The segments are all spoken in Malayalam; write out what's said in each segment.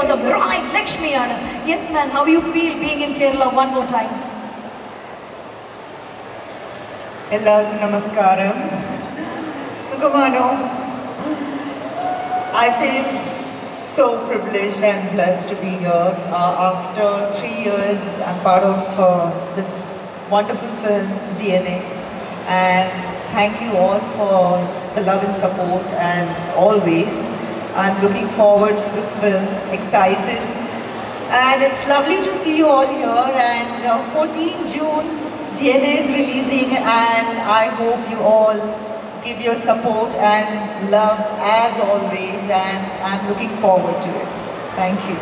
സ്വന്തം Rai ലക്ഷ്മിയാണ് yes man how you feel being in Kerala one more time എല്ലാവർക്കും നമസ്കാരം സുഖമാണോ I feel so privileged and blessed to be here. Uh, after three years, I'm part of uh, this wonderful film, DNA. And thank you all for the love and support as always. I'm looking forward for this film, excited. And it's lovely to see you all here. And uh, 14 June, DNA is releasing, and I hope you all give your support and love as always. And I'm looking forward to it. Thank you.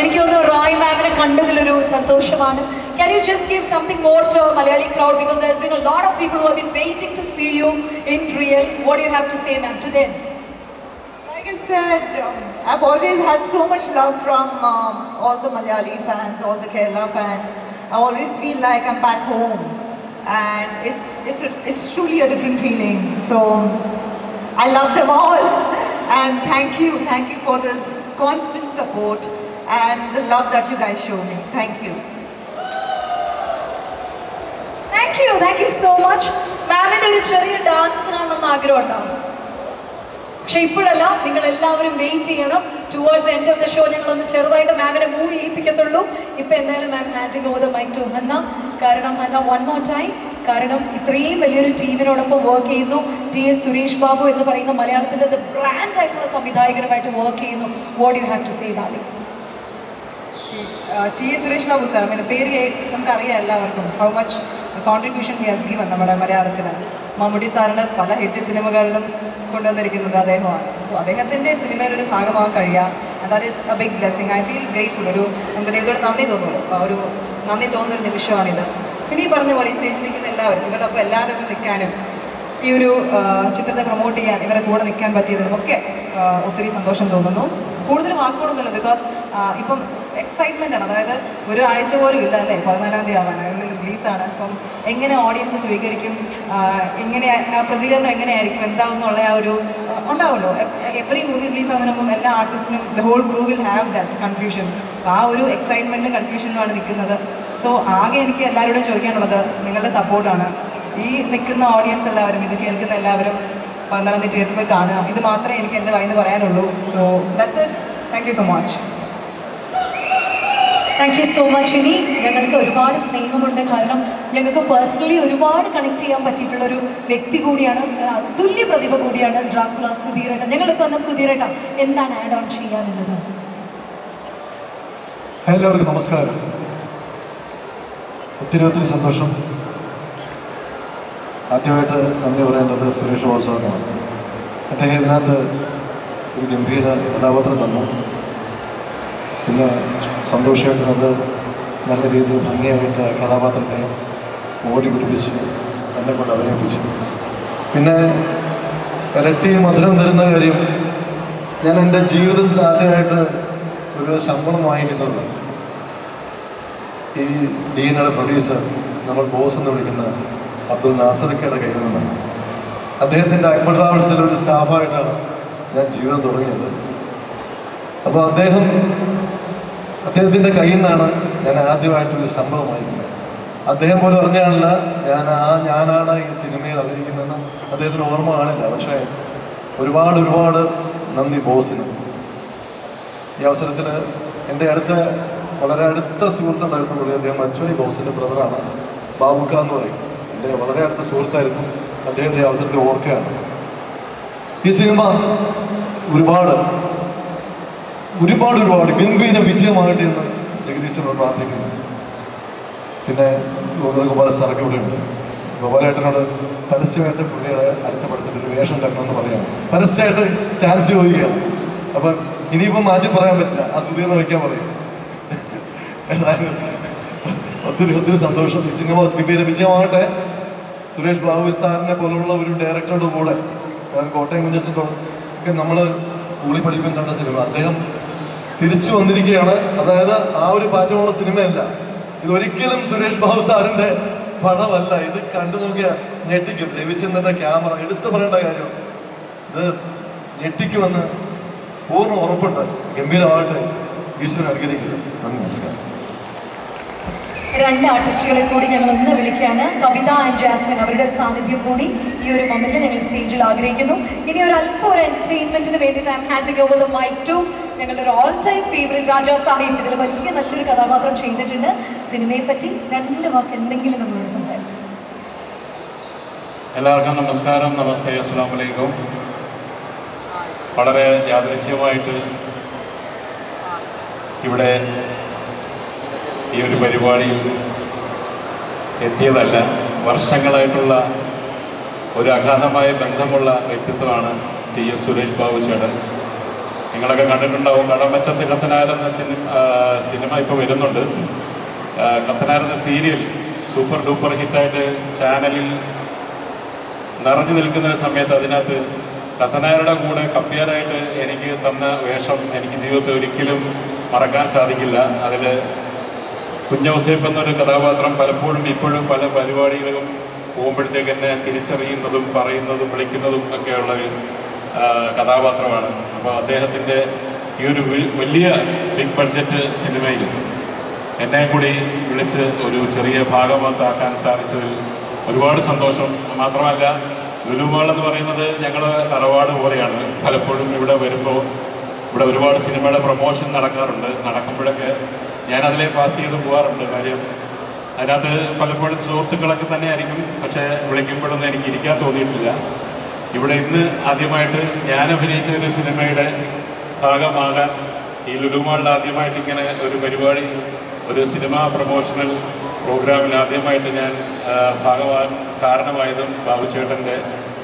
എനിക്ക് തോന്നുന്നു റോയ് മാമിനെ കണ്ടതിലൊരു സന്തോഷമാണ് can you just give something more to Malayali crowd because there's been a lot of people who have been waiting to see you in real. What do you have to say, ma'am, to them? Like I said, um, I've always had so much love from um, all the Malayali fans, all the Kerala fans. I always feel like I'm back home. And it's, it's, a, it's truly a different feeling. So I love them all. And thank you, thank you for this constant support and the love that you guys show me. Thank you. Thank you thank you so much മാമിന്റെ ഒരു ചെറിയ ഡാൻസ് കാണണമെന്ന് ആഗ്രഹം ഉണ്ടാവും പക്ഷെ ഇപ്പോഴല്ല നിങ്ങൾ എല്ലാവരും വെയിറ്റ് ചെയ്യണം towards end of the show ഞങ്ങളൊന്ന് ചെറുതായിട്ട് മാമിനെ മൂവ് ചെയ്യിപ്പിക്കത്തുള്ളൂ. ഇപ്പം എന്തായാലും ma'am handing over the mic to Hanna. കാരണം ഹന്ന വൺ മോർ ടൈം കാരണം ഇത്രയും വലിയൊരു ടീമിനോടൊപ്പം വർക്ക് ചെയ്യുന്നു. ടി എസ് സുരേഷ് ബാബു എന്ന് പറയുന്ന മലയാളത്തിന്റെ ദ ബ്രാൻഡ് ആയിട്ടുള്ള സംവിധായകരുമായിട്ട് വർക്ക് ചെയ്യുന്നു. What you have to say Dali T S Suresh Babu sir പേര് നമുക്കറിയാം എല്ലാവർക്കും. How much contribution he has given നമ്മുടെ മലയാളത്തിന്. മമ്മൂട്ടി സാറിന് പല ഹിറ്റ് സിനിമകളിലും കൊണ്ടുവന്നിരിക്കുന്നത് അദ്ദേഹമാണ്. സോ അദ്ദേഹത്തിന്റെ സിനിമയിൽ ഒരു ഭാഗമാകാൻ കഴിയാം. That is a big blessing I feel grateful ഒരു നമുക്ക് ദൈവത്തോട് നന്ദി തോന്നുന്നു. ഒരു നന്ദി തോന്നുന്നൊരു നിമിഷമാണിത്. പിന്നെ ഈ പറഞ്ഞ പോലെ ഈ സ്റ്റേജിൽ നിൽക്കുന്ന എല്ലാവരും ഇവരുടെ ഒപ്പം എല്ലാവരും ഒപ്പം നിൽക്കാനും ഈ ഒരു ചിത്രത്തെ പ്രൊമോട്ട് ചെയ്യാൻ ഇവരെ കൂടെ നിൽക്കാൻ പറ്റിയതിനും ഒക്കെ ഒത്തിരി സന്തോഷം തോന്നുന്നു. കൂടുതൽ വാക്കുകളൊന്നുമില്ല ബിക്കോസ് ഇപ്പം എക്സൈറ്റ്മെന്റ് ആണ്. അതായത് ഒരു ആഴ്ച പോലും ഇല്ല അല്ലേ? പതിനാലാം തീയതി അതിൽ റിലീസാണ് അപ്പം എങ്ങനെ ഓഡിയൻസ് സ്വീകരിക്കും? എങ്ങനെ ആ പ്രതികരണം എങ്ങനെയായിരിക്കും? എന്താവുന്നുള്ള ആ ഒരു ഉണ്ടാവുമല്ലോ. എവറി മൂവി റിലീസ് മുമ്പ് എല്ലാ ആർട്ടിസ്റ്റിനും the whole group will have that confusion ആ ഒരു എക്സൈറ്റ്മെന്റിലും കൺഫ്യൂഷനിലുമാണ് നിൽക്കുന്നത്. സോ ആകെ എനിക്ക് എല്ലാവരോടും ചോദിക്കാനുള്ളത് നിങ്ങളുടെ സപ്പോർട്ടാണ് ഈ നിൽക്കുന്ന ഓഡിയൻസ് എല്ലാവരും ഇത് കേൾക്കുന്ന എല്ലാവരും പതിനാലാം തീയതി തിയേറ്ററിൽ പോയി കാണുക. ഇത് മാത്രമേ എനിക്ക് എന്റെ വായിന്ന് പറയാനുള്ളൂ. So that's it thank you so much thank you so much ഇനി ഞങ്ങൾക്ക് ഒരുപാട് സ്നേഹമുണ്ട്. കാരണം ഞങ്ങൾക്ക് പേഴ്സണലി ഒരുപാട് കണക്ട് ചെയ്യാൻ പറ്റിയിട്ടുള്ള ഒരു വ്യക്തി കൂടിയാണ് തുല്യ പ്രതിഭ കൂടിയാണ് ഡ്രാക്കുള സുധീരേട്ട ഞങ്ങളുടെ സ്വന്തം സുധീരേട്ട എന്താണ് ആഡ് ഓൺ ചെയ്യാനുള്ളത്? എല്ലാവർക്കും നമസ്കാരം. ഒത്തിരി ഒത്തിരി സന്തോഷം. ആദ്യമായിട്ട് നന്ദി പറയേണ്ടത് സുരേഷ് വാസാണ് അദ്ദേഹം ഇതിനകത്ത് ഒരു ഗംഭീര കഥാപാത്രം തന്നു. പിന്നെ സന്തോഷമായിട്ടത് നല്ല രീതിയിൽ ഭംഗിയായിട്ട് കഥാപാത്രത്തെ ഓടി പിടിപ്പിച്ച് എന്നെ കൊണ്ട് അഭിനയിപ്പിച്ചു പിന്നെ ഇരട്ടി മധുരം തരുന്ന കാര്യം ഞാൻ എന്റെ ജീവിതത്തിൽ ആദ്യമായിട്ട് ഒരു ശമ്പളം വാങ്ങിക്കുന്നത് ഈ ഡീനയുടെ പ്രൊഡ്യൂസർ നമ്മൾ ബോസ് എന്ന് വിളിക്കുന്ന അബ്ദുൽ നാസറിക്കയുടെ കയ്യിൽ നിന്നാണ്. അദ്ദേഹത്തിന്റെ അക്ബർ ട്രാവൽസിലെ ഒരു സ്റ്റാഫായിട്ടാണ് ഞാൻ ജീവിതം തുടങ്ങിയത്. അപ്പോൾ അദ്ദേഹം അദ്ദേഹത്തിന്റെ കയ്യിൽ നിന്നാണ് ഞാൻ ആദ്യമായിട്ടൊരു ശമ്പളം വാങ്ങിക്കുന്നത് അദ്ദേഹം പോലും അറിഞ്ഞാണല്ല ഞാൻ ആ ഞാനാണ് ഈ സിനിമയിൽ അഭിനയിക്കുന്നതെന്ന് അദ്ദേഹത്തിന് ഓർമ്മ കാണില്ല. പക്ഷേ ഒരുപാട് ഒരുപാട് നന്ദി ബോസിന്. ഈ അവസരത്തിൽ എന്റെ അടുത്ത വളരെ അടുത്ത സുഹൃത്തുണ്ടായിരുന്നു പുള്ളി. അദ്ദേഹം മരിച്ചുപോയി ബോസിന്റെ ബ്രദറാണ് ബാബുക്ക എന്ന് പറയും. എന്റെ വളരെ അടുത്ത സുഹൃത്തായിരുന്നു. അദ്ദേഹത്തെ അവസരത്തെ അവസരത്തിൽ ഓർക്കുകയാണ്. ഈ സിനിമ ഒരുപാട് ഒരുപാട് ഒരുപാട് ഗംഭീര വിജയമാകട്ടെ എന്ന് ജഗദീശ്വരോട് പ്രാർത്ഥിക്കുന്നു. പിന്നെ ഗോപാല സാറൊക്കെ ഇവിടെ ഉണ്ട്. ഗോപാലേട്ടനോട് പരസ്യമായിട്ട് പുള്ളിയുടെ അടുത്ത പടത്തിൽ ഒരു വേഷം തരണമെന്ന് പറയാണ് പരസ്യമായിട്ട് ചാൻസ് ചോദിക്കുകയാണ്. അപ്പം ഇനിയിപ്പം മാറ്റി പറയാൻ പറ്റില്ല. ആ സുധീറിനെ വയ്ക്കാൻ പറയും. ഒത്തിരി ഒത്തിരി സന്തോഷം. ഈ സിനിമ ഗംഭീര വിജയമാകട്ടെ. സുരേഷ് ബാബു സാറിനെ പോലുള്ള ഒരു ഡയറക്ടറുടെ കൂടെ ഞാൻ കോട്ടയം കുഞ്ഞച്ചൻ ഒക്കെ നമ്മൾ സ്കൂളിൽ പഠിക്കുമ്പോൾ കണ്ട സിനിമ. അദ്ദേഹം തിരിച്ചു വന്നിരിക്കുകയാണ്. അതായത് ആ ഒരു പാറ്റമുള്ള സിനിമയല്ല. ഇതൊരിക്കലും സുരേഷ് ബാബു സാറിന്റെ പടമല്ല. ഇത് കണ്ടു നോക്കിയാൽ ഞെട്ടിക്കും. രവിചന്ദ്രന്റെ ക്യാമറ എടുത്തു പറയേണ്ട കാര്യം ഇത് ഞെട്ടിക്കുമെന്ന് പൂർണ ഉറപ്പുണ്ട്. ഗംഭീരമായിട്ട് ഈശ്വരൻ അനുഗ്രഹിക്കട്ടെ. നന്ദി നമസ്കാരം. രണ്ട് ആർട്ടിസ്റ്റുകളെ കൂടി ഞങ്ങൾ ഒന്ന് വിളിക്കുകയാണ്. കവിത ആൻഡ് ജാസ്മിൻ അവരുടെ ഒരു സാന്നിധ്യം കൂടി ഈ ഒരു മൊമെന്റിൽ ഞങ്ങൾ സ്റ്റേജിൽ ആഗ്രഹിക്കുന്നു. ഇനി ഒരു അല്പം ഒരു എന്റർടൈൻമെന്റിന് വേണ്ടിയിട്ട് I'm go over the mic to ഞങ്ങളുടെ ഒരു all time favourite Raja Sahib. ഇതിൽ വലിയ നല്ലൊരു കഥാപാത്രം ചെയ്തിട്ടുണ്ട്. സിനിമയെ പറ്റി രണ്ട് വാക്ക് എന്തെങ്കിലും നമ്മളോട് സംസാരിക്കും. എല്ലാവർക്കും നമസ്കാരം. നമസ്തേ. അസ്സാം വലൈക്കും വളരെ യാദൃശ്യമായിട്ട് ഇവിടെ ഈ ഒരു പരിപാടി എത്തിയതല്ല. വർഷങ്ങളായിട്ടുള്ള ഒരു അഗാധമായ ബന്ധമുള്ള വ്യക്തിത്വമാണ് ടി എസ് സുരേഷ് ബാബു ചേട്ടൻ. നിങ്ങളൊക്കെ കണ്ടിട്ടുണ്ടാവും. കടമറ്റത്ത് കത്തനാരെന്ന സിനിമ സിനിമ ഇപ്പോൾ വരുന്നുണ്ട്. കത്തനാരെന്ന സീരിയൽ സൂപ്പർ ഡൂപ്പർ ഹിറ്റായിട്ട് ചാനലിൽ നിറഞ്ഞു നിൽക്കുന്ന ഒരു സമയത്ത് അതിനകത്ത് കഥനാരുടെ കൂടെ കപ്പിയാരായിട്ട് എനിക്ക് തന്ന വേഷം എനിക്ക് ജീവിതത്തിൽ ഒരിക്കലും മറക്കാൻ സാധിക്കില്ല. അതിൽ കുഞ്ഞൗസേപ്പ് എന്നൊരു കഥാപാത്രം പലപ്പോഴും ഇപ്പോഴും പല പരിപാടികളും പോകുമ്പോഴത്തേക്ക് എന്നെ തിരിച്ചറിയുന്നതും പറയുന്നതും വിളിക്കുന്നതും ഒക്കെയുള്ള കഥാപാത്രമാണ്. അപ്പോൾ അദ്ദേഹത്തിന്റെ ഈ ഒരു വലിയ ബിഗ് ബഡ്ജറ്റ് സിനിമയിൽ എന്നെ കൂടി വിളിച്ച് ഒരു ചെറിയ ഭാഗമാക്കാൻ സാധിച്ചതിൽ ഒരുപാട് സന്തോഷം. മാത്രമല്ല ലുലുമാൾ എന്ന് പറയുന്നത് ഞങ്ങൾ തറവാട് പോലെയാണ്. പലപ്പോഴും ഇവിടെ വരുമ്പോൾ ഇവിടെ ഒരുപാട് സിനിമയുടെ പ്രൊമോഷൻ നടക്കാറുണ്ട്. നടക്കുമ്പോഴൊക്കെ ഞാൻ അതിലെ പാസ് ചെയ്ത് പോകാറുണ്ട് കാര്യം അതിനകത്ത് പലപ്പോഴും സുഹൃത്തുക്കളൊക്കെ തന്നെ ആയിരിക്കും പക്ഷേ വിളിക്കുമ്പോഴൊന്നും എനിക്ക് ഇരിക്കാൻ തോന്നിയിട്ടില്ല. ഇവിടെ ഇന്ന് ആദ്യമായിട്ട് ഞാൻ അഭിനയിച്ച ഒരു സിനിമയുടെ ഭാഗമാകാൻ ഈ ലുലുമാളിൽ ആദ്യമായിട്ട് ഇങ്ങനെ ഒരു പരിപാടി ഒരു സിനിമാ പ്രൊമോഷണൽ പ്രോഗ്രാമിൽ ആദ്യമായിട്ട് ഞാൻ ഭാഗവാൻ കാരണമായതും ബാബുചേട്ടന്റെ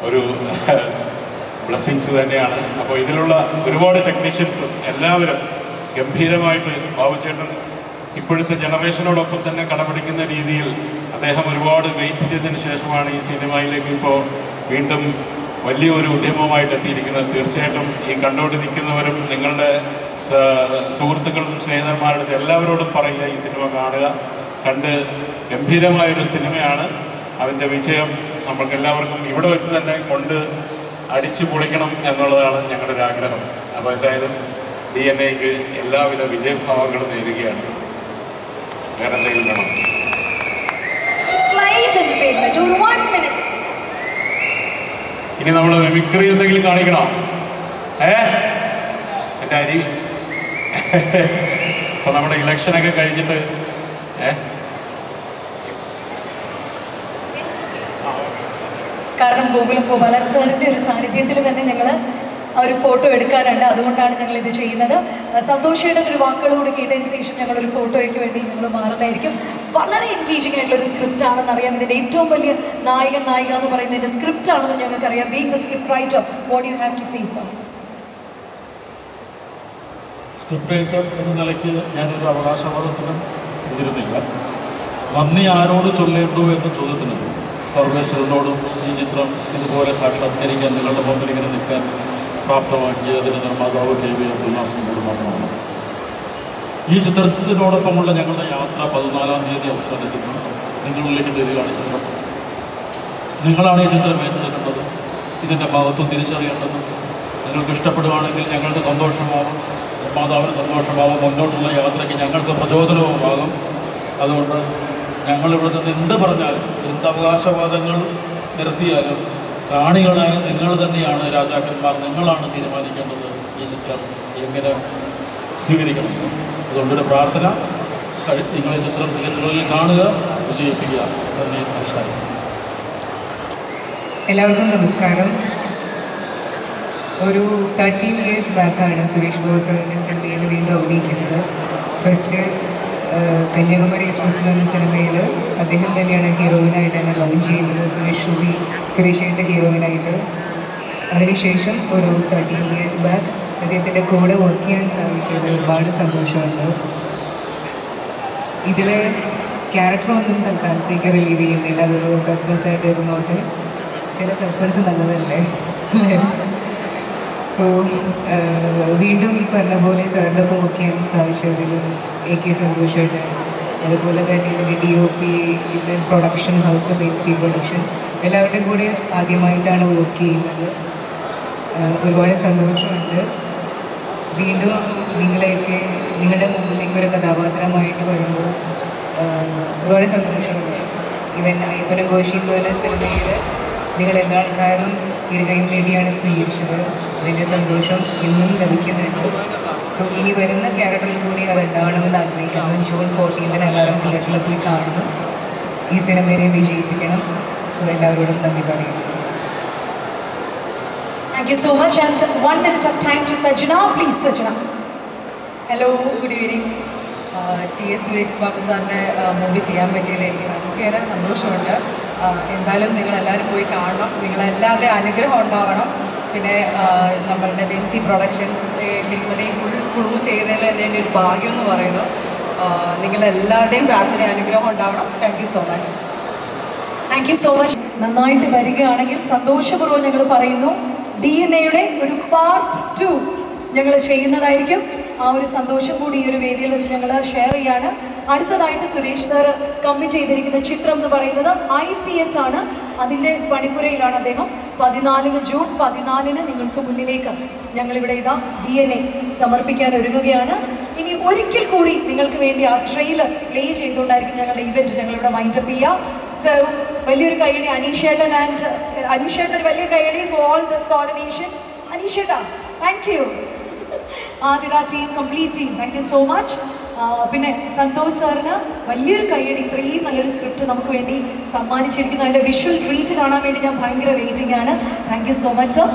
ഒരു ബ്ലെസ്സിങ്സ് തന്നെയാണ്. അപ്പോൾ ഇതിലുള്ള ഒരുപാട് ടെക്നീഷ്യൻസും എല്ലാവരും ഗംഭീരമായിട്ട് ബാബുചേട്ടൻ ഇപ്പോഴത്തെ ജനറേഷനോടൊപ്പം തന്നെ കടപിടിക്കുന്ന രീതിയിൽ അദ്ദേഹം ഒരുപാട് വെയിറ്റ് ചെയ്തതിന് ശേഷമാണ് ഈ സിനിമയിലേക്ക് ഇപ്പോൾ വീണ്ടും വലിയൊരു ഉദ്യമമായിട്ട് എത്തിയിരിക്കുന്നത് തീർച്ചയായിട്ടും ഈ കണ്ടുകൊണ്ട് നിൽക്കുന്നവരും നിങ്ങളുടെ സുഹൃത്തുക്കളും സ്നേഹിതന്മാരുടെ എല്ലാവരോടും പറയുക ഈ സിനിമ കാണുക. കണ്ട് ഗംഭീരമായൊരു സിനിമയാണ്. അതിന്റെ വിജയം നമ്മൾക്ക് എല്ലാവർക്കും ഇവിടെ വെച്ച് തന്നെ കൊണ്ട് അടിച്ചു പൊളിക്കണം എന്നുള്ളതാണ് ഞങ്ങളുടെ ഒരു ആഗ്രഹം അപ്പോൾ എന്തായാലും ഡി എൻ എക്ക് എല്ലാവിധ വിജയഭാവങ്ങളും നേരുകയാണ്. വേറെ എന്തെങ്കിലും വേണം സ്ലൈറ്റ് എന്റർടൈൻമെന്റ് ഒരു വൺ മിനിറ്റ് ഇനി നമ്മൾ മിമിക്രി എന്തെങ്കിലും കാണിക്കണോ? ഏ? എന്റെ അരി. അപ്പൊ നമ്മുടെ ഇലക്ഷനൊക്കെ കഴിഞ്ഞിട്ട് ഏ? കാരണം ഗോകുലം ഗോപാലൻ സാറിന്റെ ഒരു സാന്നിധ്യത്തിൽ തന്നെ ഞങ്ങൾ ഒരു ഫോട്ടോ എടുക്കാറുണ്ട്. അതുകൊണ്ടാണ് ഞങ്ങൾ ഇത് ചെയ്യുന്നത്. സന്തോഷയുടെ ഒരു വാക്കുകളോട് കേട്ടതിന് ശേഷം ഞങ്ങളൊരു ഫോട്ടോയ്ക്ക് വേണ്ടി ഞങ്ങൾ മാറുന്നതായിരിക്കും. വളരെ എൻഗേജിങ് ആയിട്ടുള്ള ഒരു സ്ക്രിപ്റ്റ് ആണെന്ന് അറിയാം. ഇതിന്റെ ഏറ്റവും വലിയ നായകൻ നായിക എന്ന് പറയുന്നതിന്റെ സ്ക്രിപ്റ്റ് ആണെന്ന് ഞങ്ങൾക്കറിയാം being the script writer what you have to see sir script writer എന്ന നിലയ്ക്ക് ഞാനൊരു അവകാശവാദത്തിനും എതിരുന്നില്ല. നന്ദി ആരോട് ചൊല്ലേണ്ടു എന്ന ചോദ്യത്തിന്. സർവേശ്വരനോടും ഈ ചിത്രം ഇതുപോലെ സാക്ഷാത്കരിക്കാൻ നിങ്ങളുടെ മുമ്പിൽ ഇങ്ങനെ നിൽക്കാൻ പ്രാപ്തമാക്കിയതിന് നിർമ്മാതാവ് കെ വി അബ്ദുൽനാസിനോട് മാത്രമാണ്. ഈ ചിത്രത്തിനോടൊപ്പമുള്ള ഞങ്ങളുടെ യാത്ര പതിനാലാം തീയതി അവസാനിക്കുന്നു. നിങ്ങളിലേക്ക് തരികയാണ് ചിത്രം. നിങ്ങളാണ് ഈ ചിത്രം ഏറ്റെടുക്കേണ്ടത്. ഇതിന്റെ ഭാഗത്തും തിരിച്ചറിയേണ്ടത്. നിങ്ങൾക്ക് ഇഷ്ടപ്പെടുകയാണെങ്കിൽ ഞങ്ങൾക്ക് സന്തോഷമാവും. നിർമ്മാതാവിന് സന്തോഷമാവും. മുന്നോട്ടുള്ള യാത്രയ്ക്ക് ഞങ്ങൾക്ക് പ്രചോദനവുമാകും അതുകൊണ്ട് ഞങ്ങളിവിടെ നിന്ന് എന്ത് പറഞ്ഞാലും എന്ത് അവകാശവാദങ്ങൾ നിർത്തിയാലും കാണികളായ നിങ്ങൾ തന്നെയാണ് രാജാക്കന്മാർ. നിങ്ങളാണ് തീരുമാനിക്കേണ്ടത്. ഈ ചിത്രം എങ്ങനെ സ്വീകരിക്കണമെന്ന് അതുകൊണ്ടൊരു പ്രാർത്ഥന. നിങ്ങളെ ചിത്രം തിയേറ്ററുകളിൽ കാണുക വിജയിപ്പിക്കുക. നന്ദി നമസ്കാരം. എല്ലാവർക്കും നമസ്കാരം. ഒരു തേർട്ടീൻ ഇയേഴ്സ് ബാക്കാണ് സുരേഷ് ബാബു സാറിന്റെ സിനിമയിൽ വീണ്ടും അഭിനയിക്കുന്നത്. ഫസ്റ്റ് കന്യാകുമാരി എക്സ്പ്രസ് എന്ന സിനിമയിൽ അദ്ദേഹം തന്നെയാണ് ഹീറോയിനായിട്ട് എന്നെ ലോഞ്ച് ചെയ്യുന്നത്. സുരേഷ് ഷുബി സുരേഷിന്റെ ഹീറോയിനായിട്ട് അതിനുശേഷം ഒരു തേർട്ടീൻ ഇയേഴ്സ് ബാക്ക് അദ്ദേഹത്തിന്റെ കൂടെ വർക്ക് ചെയ്യാൻ സാധിച്ചതിൽ ഒരുപാട് സന്തോഷമുണ്ട്. ഇതിൽ ക്യാരക്ടറൊന്നും തൽക്കാലത്തേക്ക് റിലീവ് ചെയ്യുന്നില്ല. അതൊരു സസ്പെൻസ് ആയിട്ട് ഇരുന്നോട്ടെ. ചില സസ്പെൻസ് നല്ലതല്ലേ? സോ വീണ്ടും ഈ പറഞ്ഞ പോലെ സാറിന്റെ ഒപ്പം വർക്ക് ചെയ്യാൻ സാധിച്ചതിലും എ കെ സന്തോഷമായിട്ട് അതുപോലെ തന്നെ ഇതിന്റെ ഡി ഒ പി പിന്നെ production house of N C production എല്ലാവരുടെയും കൂടെ ആദ്യമായിട്ടാണ് വർക്ക് ചെയ്യുന്നത്. ഒരുപാട് സന്തോഷമുണ്ട്. വീണ്ടും നിങ്ങളെയൊക്കെ നിങ്ങളുടെ മുമ്പിലേക്ക് ഒരു കഥാപാത്രമായിട്ട് വരുമ്പോൾ ഒരുപാട് സന്തോഷമുണ്ട്. ഇവൻ ഇവന് ഘോഷി എന്ന് സിനിമയിൽ നിങ്ങളെല്ലാ ആൾക്കാരും ഇരുകയും നേടിയാണ് സ്വീകരിച്ചത്. അതിന്റെ സന്തോഷം ഇന്നും ലഭിക്കുന്നുണ്ട്. സോ ഇനി വരുന്ന ക്യാരക്ടറിൽ കൂടി അത് ഉണ്ടാവണമെന്ന് ആഗ്രഹിക്കുന്നു. ജൂൺ ഫോർട്ടീൻത്തിന് എല്ലാവരും തിയേറ്ററിൽ പോയി കാണണം. ഈ സിനിമയെ വിജയിപ്പിക്കണം. സോ എല്ലാവരോടും നന്ദി പറയുന്നു. Thank you so much. And one minute of time to Sajna. Please, Sajna. Hello good evening T S Suresh Babu സാറിന്റെ മൂവി ചെയ്യാൻ പറ്റിയതിൽ എനിക്ക് ഭയങ്കര സന്തോഷമുണ്ട്. എന്തായാലും നിങ്ങളെല്ലാവരും പോയി കാണണം. നിങ്ങളെല്ലാവരുടെയും അനുഗ്രഹം ഉണ്ടാവണം. പിന്നെ നമ്മളുടെ ബെൻസി പ്രൊഡക്ഷൻസ് ശരിക്കും പറഞ്ഞാൽ ഈ ഫുൾ ക്രൂ ചെയ്തതിൽ തന്നെ എന്റെ ഒരു ഭാഗ്യം എന്ന് പറയുന്നു. നിങ്ങളെല്ലാവരുടെയും പ്രാർത്ഥന അനുഗ്രഹം ഉണ്ടാവണം. Thank you so much thank you so much നന്നായിട്ട് വരികയാണെങ്കിൽ സന്തോഷപൂർവം ഞങ്ങൾ പറയുന്നു. ഡി എൻ എയുടെ ഒരു പാർട്ട് ടു ഞങ്ങൾ ചെയ്യുന്നതായിരിക്കും. ആ ഒരു സന്തോഷം കൂടി ഈ ഒരു വേദിയിൽ വെച്ച് ഞങ്ങൾ ഷെയർ ചെയ്യാണ്. അടുത്തതായിട്ട് സുരേഷ് സാർ കമ്മിറ്റ് ചെയ്തിരിക്കുന്ന ചിത്രം എന്ന് പറയുന്നത് ഐ പി എസ് ആണ്. അതിന്റെ പണിപ്പുരയിലാണ് അദ്ദേഹം. പതിനാലിന് ജൂൺ പതിനാലിന് നിങ്ങൾക്ക് മുന്നിലേക്ക് ഞങ്ങളിവിടെ ഇതാ ഡി എൻ എ സമർപ്പിക്കാൻ ഒരുങ്ങുകയാണ്. ഇനി ഒരിക്കൽ കൂടി നിങ്ങൾക്ക് വേണ്ടി ആ ട്രെയിലർ പ്ലേ ചെയ്തുകൊണ്ടായിരിക്കും ഞങ്ങളുടെ ഇവന്റ് ഞങ്ങളിവിടെ മൈൻഡപ്പ് ചെയ്യുക. വലിയൊരു കൈയടി അനീഷേട്ടൻ ആൻഡ് അനീഷേട്ടൻ വലിയ കൈയടി for all this coordination അനീഷേട്ടാ thank you Athira team complete team thank you so much പിന്നെ സന്തോഷ് സാറിന് വലിയൊരു കൈയടി ഇത്രയും നല്ലൊരു സ്ക്രിപ്റ്റ് നമുക്ക് വേണ്ടി സമ്മാനിച്ചിരിക്കുന്നു. അതിന്റെ വിഷ്വൽ ട്രീറ്റ് കാണാൻ വേണ്ടി ഞാൻ ഭയങ്കര വെയിറ്റിംഗ് ആണ്. Thank you so much sir